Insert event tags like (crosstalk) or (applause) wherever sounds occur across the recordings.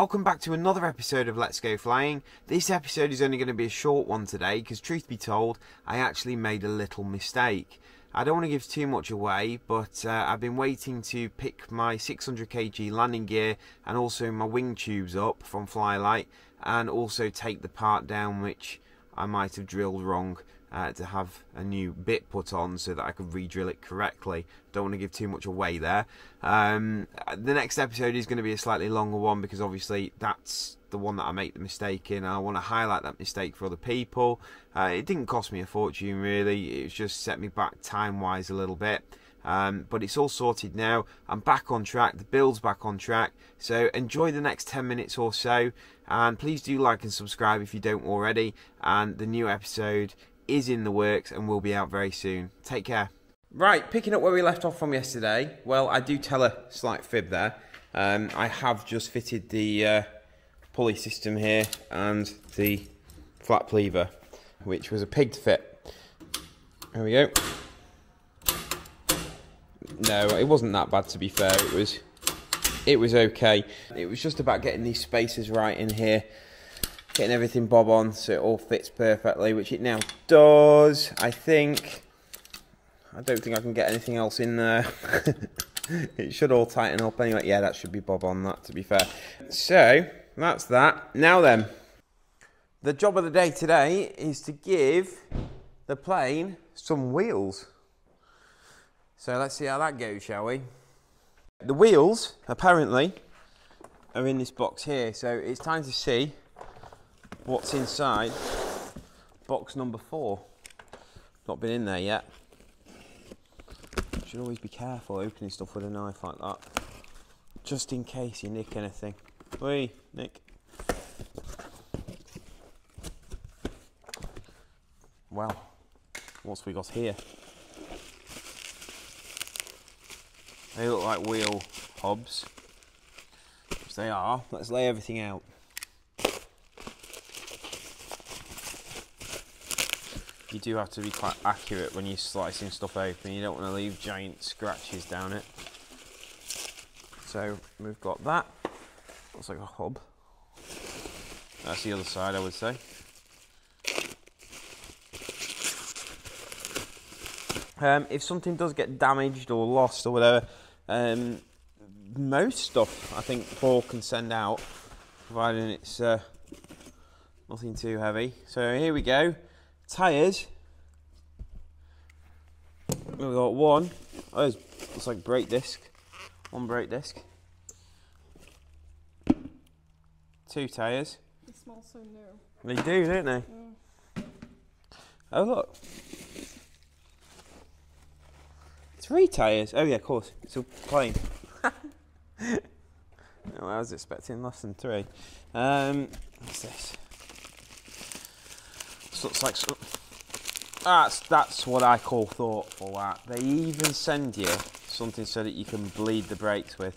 welcome back to another episode of Let's Go Flying. This episode is only going to be a short one today because, truth be told, I actually made a little mistake. I don't want to give too much away, but uh, I've been waiting to pick my 600 kg landing gear and also my wing tubes up from Flylight and also take the part down which I might have drilled wrong uh, to have a new bit put on so that I could re-drill it correctly. Don't want to give too much away there. Um, the next episode is going to be a slightly longer one because obviously that's the one that I make the mistake in. I want to highlight that mistake for other people. Uh, it didn't cost me a fortune really. It just set me back time-wise a little bit. Um, but it's all sorted now. I'm back on track. The build's back on track. So enjoy the next 10 minutes or so. And please do like and subscribe if you don't already. And the new episode is in the works and will be out very soon. Take care. Right, picking up where we left off from yesterday. Well, I do tell a slight fib there. Um, I have just fitted the uh, pulley system here and the flap lever, which was a pig to fit. There we go. No, it wasn't that bad to be fair. It was, it was okay. It was just about getting these spaces right in here getting everything bob on so it all fits perfectly, which it now does, I think. I don't think I can get anything else in there. (laughs) it should all tighten up anyway. Yeah, that should be bob on that, to be fair. So, that's that. Now then, the job of the day today is to give the plane some wheels. So let's see how that goes, shall we? The wheels, apparently, are in this box here. So it's time to see what's inside box number four. Not been in there yet. Should always be careful opening stuff with a knife like that. Just in case you nick anything. Wait, Nick. Well, what's we got here? They look like wheel hubs. Which they are. Let's lay everything out. You do have to be quite accurate when you're slicing stuff open. You don't want to leave giant scratches down it. So we've got that. Looks like a hub. That's the other side, I would say. Um, if something does get damaged or lost or whatever, um, most stuff I think Paul can send out, providing it's uh, nothing too heavy. So here we go tyres. We've got one. Oh, looks like brake disc. One brake disc. Two tyres. They smell so new. They do, don't they? Yeah. Oh, look. Three tyres. Oh, yeah, of course. It's a plane. (laughs) (laughs) oh, I was expecting less than three. Um, what's this? Looks like so that's that's what I call thoughtful. That they even send you something so that you can bleed the brakes with.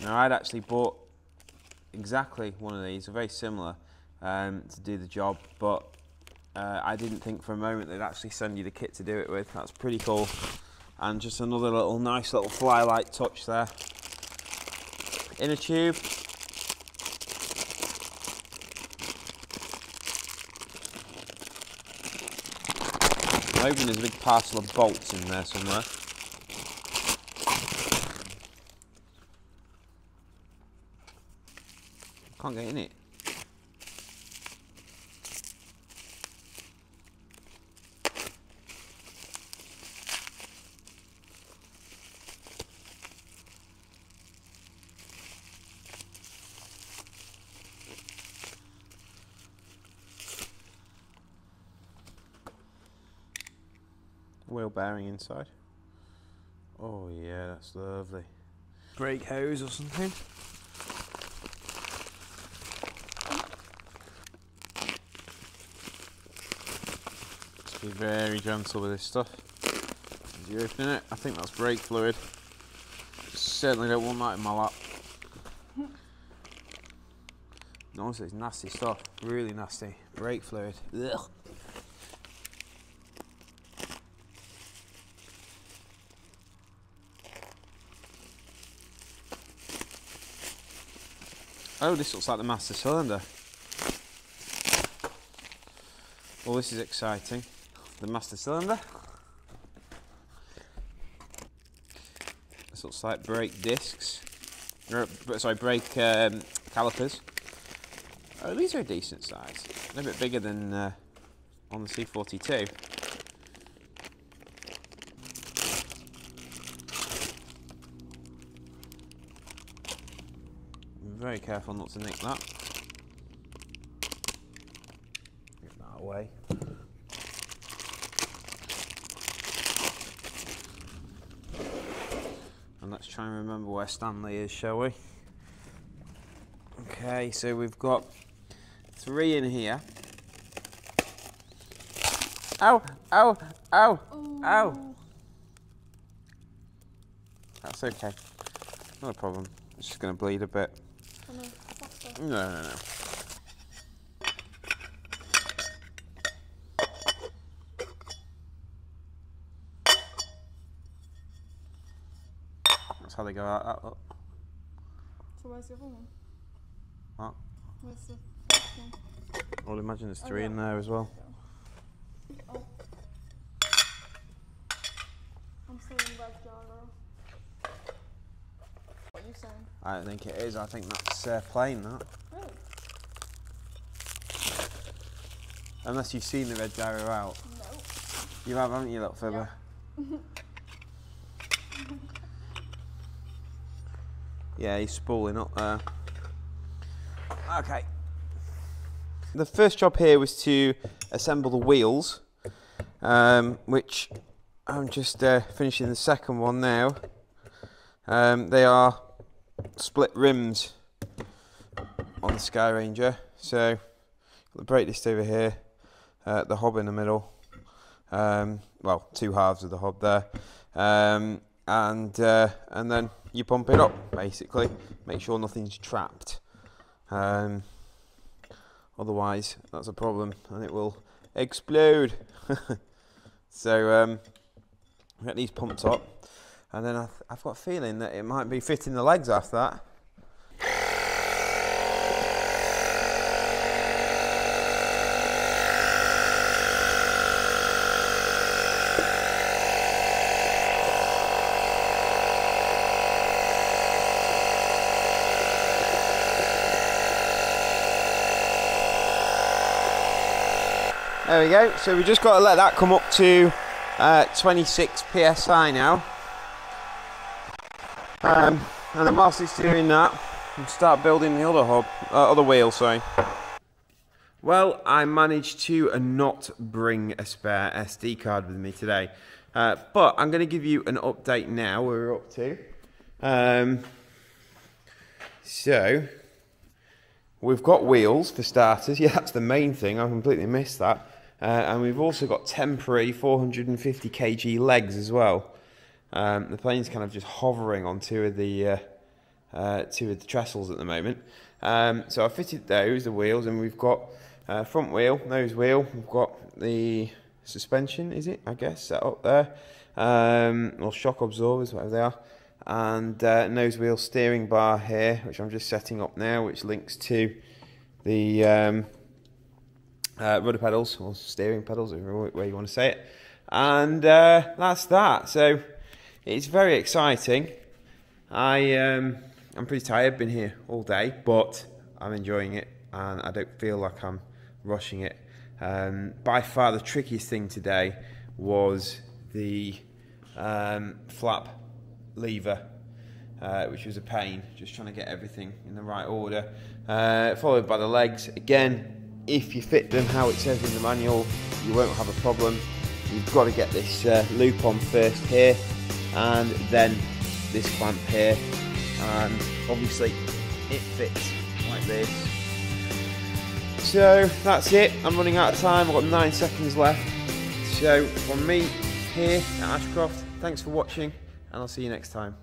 Now I'd actually bought exactly one of these, very similar, um, to do the job, but uh, I didn't think for a moment they'd actually send you the kit to do it with. That's pretty cool, and just another little nice little flylight touch there. In a tube, Hoping there's a big parcel of bolts in there somewhere. Can't get in it. Wheel bearing inside. Oh yeah, that's lovely. Brake hose or something. Just be very gentle with this stuff. As you open it, I think that's brake fluid. Certainly don't want that in my lap. Honestly, it's nasty stuff. Really nasty. Brake fluid. Ugh. Oh, this looks like the master cylinder. Well, this is exciting. The master cylinder. This looks like brake discs. Or, sorry, brake um, calipers. Oh, these are a decent size. They're a bit bigger than uh, on the C42. Very careful not to nick that. Get that away. And let's try and remember where Stanley is, shall we? Okay, so we've got three in here. Ow, ow, ow, ow. That's okay. Not a problem. It's just going to bleed a bit. Oh, no. No, no. That's how they go out. So where's the other one? What? Where's the one? Would imagine there's Oh, three yeah. in there as well. Oh. I'm seeing red gyro. What are you saying? I don't think it is. I think that's uh, plain, that. Really? Unless you've seen the red gyro out. No. You have, haven't you, little fibber? yeah, he's spooling up there. (laughs) Okay. The first job here was to assemble the wheels, um, which I'm just uh, finishing the second one now. Um, they are split rims on the Skyranger. So, the brake disc over here, uh, the hub in the middle, um, well, two halves of the hub there, um, and uh, and then you pump it up basically, make sure nothing's trapped. Um, otherwise, that's a problem, and it will explode. (laughs) so um, get these pumped up, and then I've, I've got a feeling that it might be fitting the legs after that. There we go. So we just got to let that come up to uh, 26 psi now. Um, and then whilst it's doing that, start building the other hub, uh, other wheel. Sorry. Well, I managed to not bring a spare SD card with me today, uh, but I'm going to give you an update now. Where we're up to. Um, so We've got wheels for starters. (laughs) Yeah, that's the main thing. I completely missed that. Uh, and we've also got temporary 450 kg legs as well. Um, the plane's kind of just hovering on two of the uh, uh, two of the trestles at the moment. Um, so I fitted those, the wheels, and we've got uh, front wheel, nose wheel. We've got the suspension, is it? I guess set up there, um, or shock absorbers, whatever they are and uh, nose wheel steering bar here, which I'm just setting up now, which links to the um, uh, rudder pedals or steering pedals, way you want to say it. And uh, that's that. So it's very exciting. I um, I'm pretty tired, been here all day, but I'm enjoying it, and I don't feel like I'm rushing it. Um, by far, the trickiest thing today was the um, flap lever, uh, which was a pain, just trying to get everything in the right order. Uh, followed by the legs. Again, if you fit them how it says in the manual, you won't have a problem. You've got to get this uh, loop on first here, and then this clamp here. And obviously, it fits like this. So that's it. I'm running out of time. I've got nine seconds left. So from me here at Ashcroft, thanks for watching and I'll see you next time.